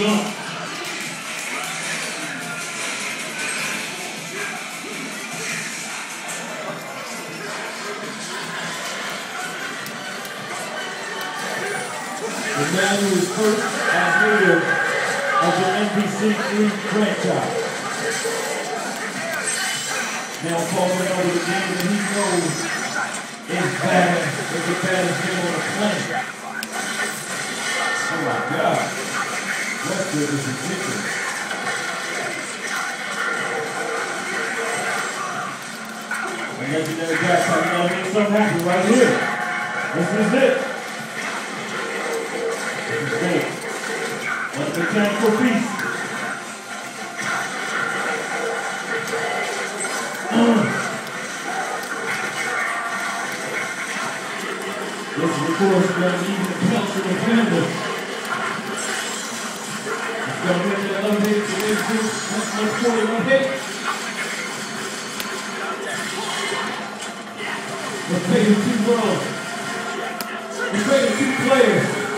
The man who is first as leader of the MVC3 franchise. Now calling over the game that he knows is bad, is the baddest game on the planet. Oh my God. Westbrook is ridiculous. Legendary guy coming out here, something happened right here. This is it. This is great. The mechanical? This is of course going to even the punch of the panda. It's going to make the elevator to into 141 hit. We're playing two. We're two players.